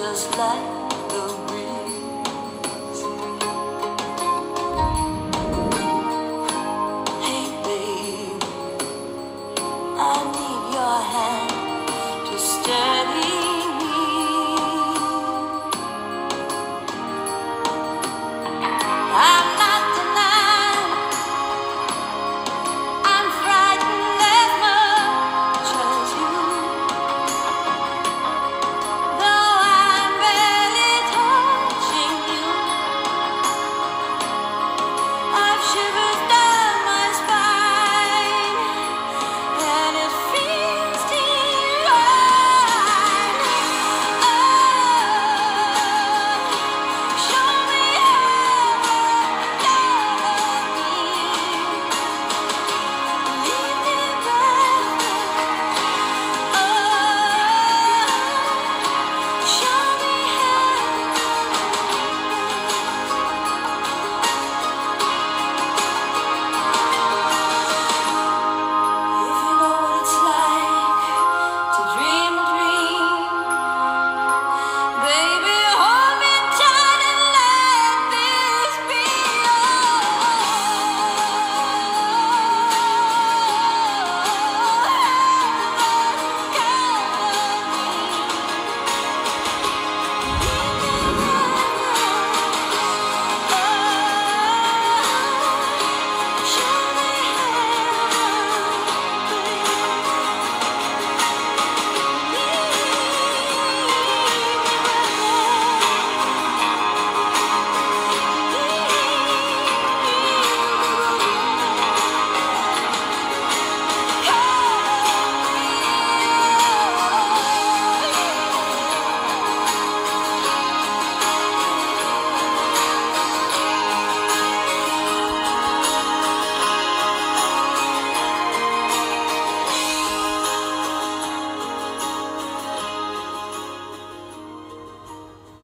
just like the